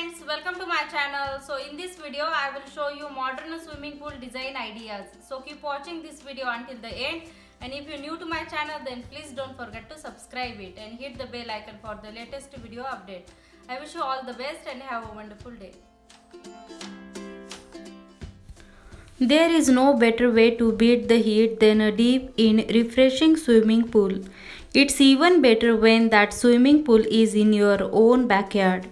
friends, welcome to my channel. So in this video, I will show you modern swimming pool design ideas. So keep watching this video until the end. And if you're new to my channel, then please don't forget to subscribe it and hit the bell icon for the latest video update. I wish you all the best and have a wonderful day. There is no better way to beat the heat than a deep in refreshing swimming pool. It's even better when that swimming pool is in your own backyard.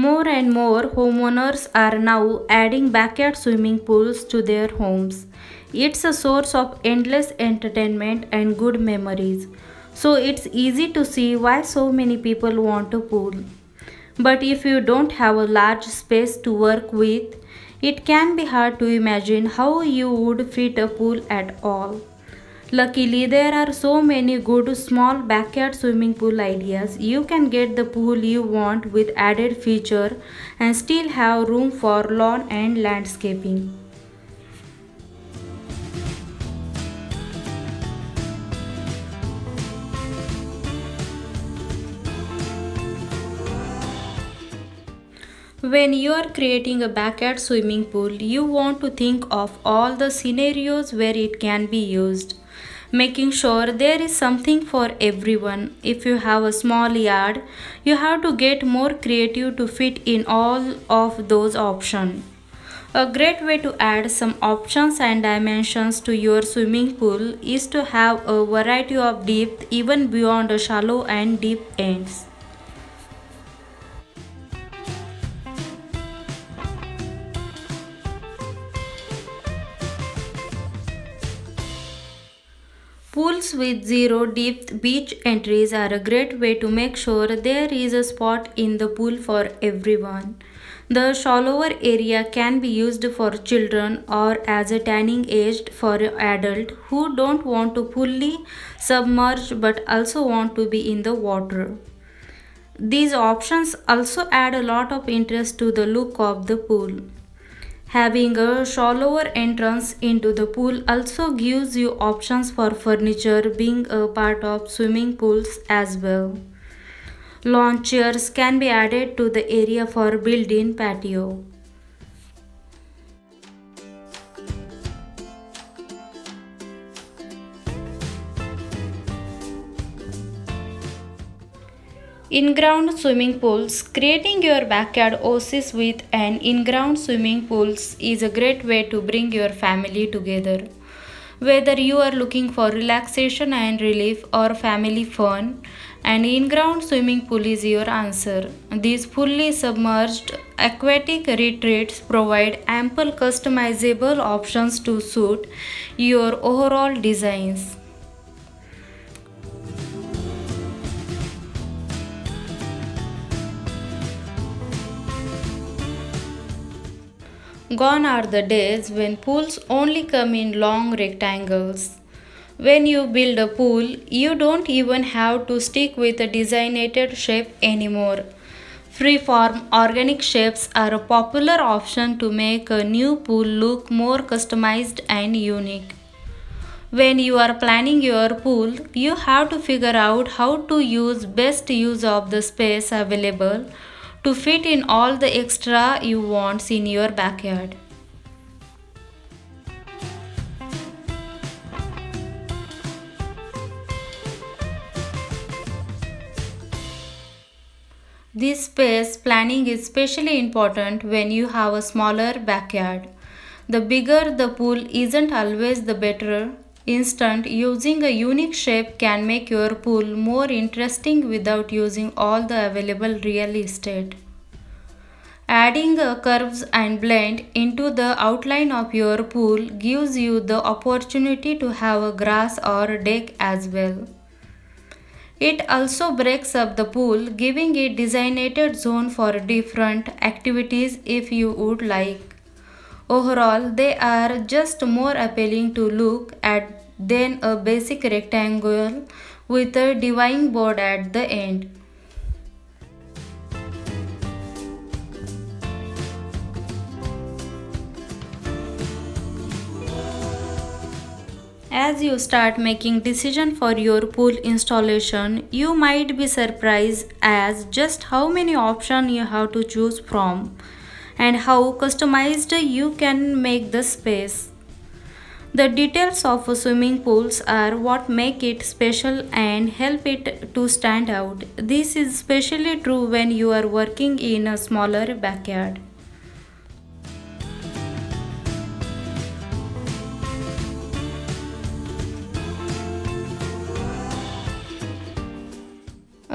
More and more homeowners are now adding backyard swimming pools to their homes. It's a source of endless entertainment and good memories. So it's easy to see why so many people want a pool. But if you don't have a large space to work with, it can be hard to imagine how you would fit a pool at all. Luckily, there are so many good small backyard swimming pool ideas. You can get the pool you want with added feature and still have room for lawn and landscaping. When you are creating a backyard swimming pool, you want to think of all the scenarios where it can be used, making sure there is something for everyone. If you have a small yard, you have to get more creative to fit in all of those options. A great way to add some options and dimensions to your swimming pool is to have a variety of depth even beyond the shallow and deep ends. Pools with zero depth beach entries are a great way to make sure there is a spot in the pool for everyone. The shallower area can be used for children or as a tanning aged for adults who don't want to fully submerge but also want to be in the water. These options also add a lot of interest to the look of the pool. Having a shallower entrance into the pool also gives you options for furniture being a part of swimming pools as well. Lawn chairs can be added to the area for built-in patio. In-ground swimming pools. Creating your backyard oasis with an in-ground swimming pools is a great way to bring your family together. Whether you are looking for relaxation and relief or family fun, an in-ground swimming pool is your answer. These fully submerged aquatic retreats provide ample customizable options to suit your overall designs. Gone are the days when pools only come in long rectangles. When you build a pool, you don't even have to stick with a designated shape anymore. Freeform organic shapes are a popular option to make a new pool look more customized and unique. When you are planning your pool, you have to figure out how to use best use of the space available to fit in all the extra you want in your backyard. This space planning is especially important when you have a smaller backyard. The bigger the pool isn't always the better. Instant using a unique shape can make your pool more interesting without using all the available real estate. Adding curves and blend into the outline of your pool gives you the opportunity to have a grass or deck as well. It also breaks up the pool, giving a designated zone for different activities if you would like. Overall, they are just more appealing to look at than a basic rectangle with a diving board at the end. As you start making decision for your pool installation, you might be surprised as just how many options you have to choose from and how customized you can make the space. The details of swimming pools are what make it special and help it to stand out. This is especially true when you are working in a smaller backyard.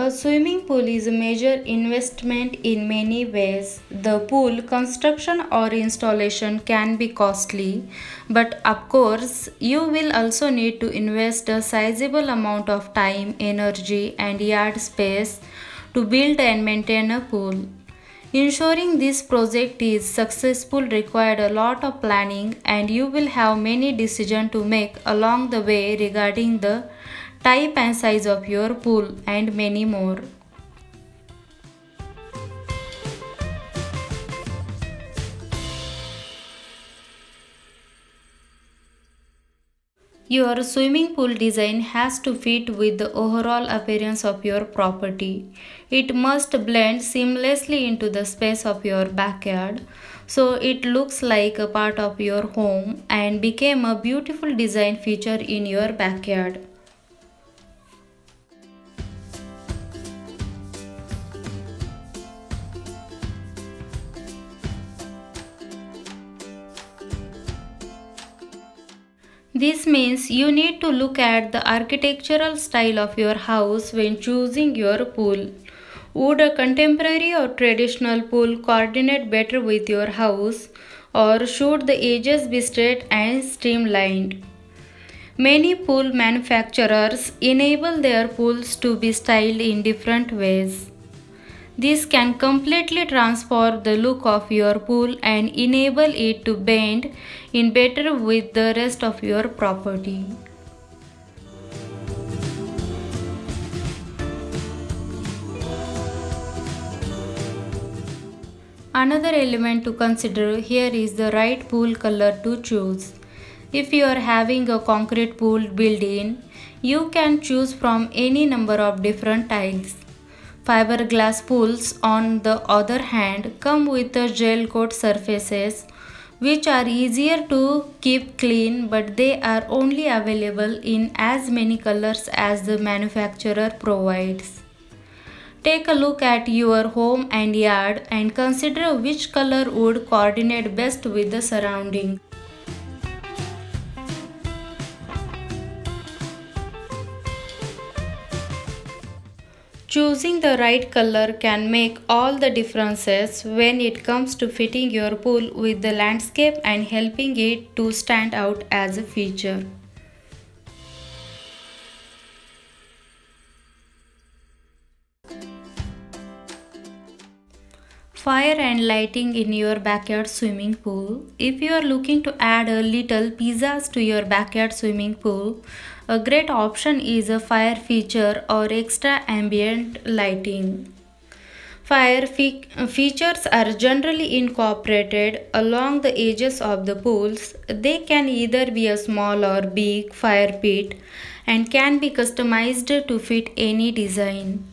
A swimming pool is a major investment in many ways. The pool construction or installation can be costly, but of course, you will also need to invest a sizable amount of time, energy, and yard space to build and maintain a pool. Ensuring this project is successful required a lot of planning and you will have many decisions to make along the way regarding the type and size of your pool, and many more. Your swimming pool design has to fit with the overall appearance of your property. It must blend seamlessly into the space of your backyard so it looks like a part of your home and became a beautiful design feature in your backyard. This means you need to look at the architectural style of your house when choosing your pool. Would a contemporary or traditional pool coordinate better with your house or should the edges be straight and streamlined? Many pool manufacturers enable their pools to be styled in different ways. This can completely transform the look of your pool and enable it to blend in better with the rest of your property. Another element to consider here is the right pool color to choose. If you are having a concrete pool built in, you can choose from any number of different tiles. Fiberglass pools, on the other hand, come with gel coat surfaces which are easier to keep clean but they are only available in as many colors as the manufacturer provides. Take a look at your home and yard and consider which color would coordinate best with the surrounding. Choosing the right color can make all the differences when it comes to fitting your pool with the landscape and helping it to stand out as a feature. Fire and lighting in your backyard swimming pool. If you are looking to add a little pizzazz to your backyard swimming pool, a great option is a fire feature or extra ambient lighting. Fire fe features are generally incorporated along the edges of the pools. They can either be a small or big fire pit and can be customized to fit any design.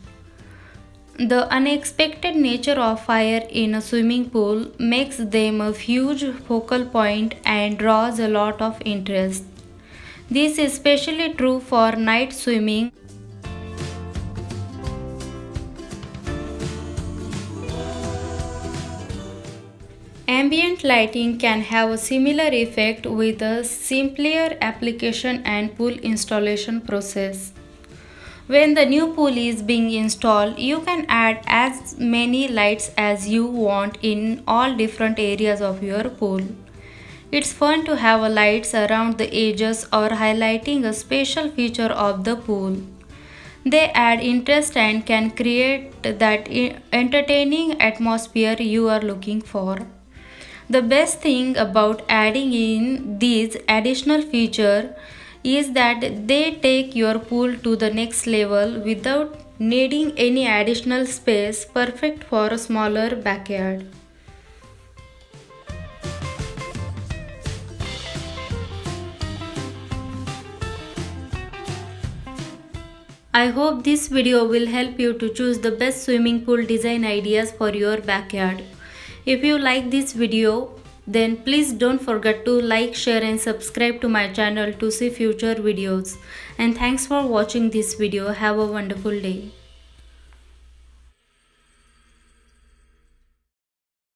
The unexpected nature of fire in a swimming pool makes them a huge focal point and draws a lot of interest. This is especially true for night swimming. Ambient lighting can have a similar effect with a simpler application and pool installation process. When the new pool is being installed, you can add as many lights as you want in all different areas of your pool. It's fun to have lights around the edges or highlighting a special feature of the pool. They add interest and can create that entertaining atmosphere you are looking for. The best thing about adding in these additional features is that they take your pool to the next level without needing any additional space perfect for a smaller backyard. I hope this video will help you to choose the best swimming pool design ideas for your backyard. If you like this video, then please don't forget to like, share and subscribe to my channel to see future videos. And thanks for watching this video. Have a wonderful day.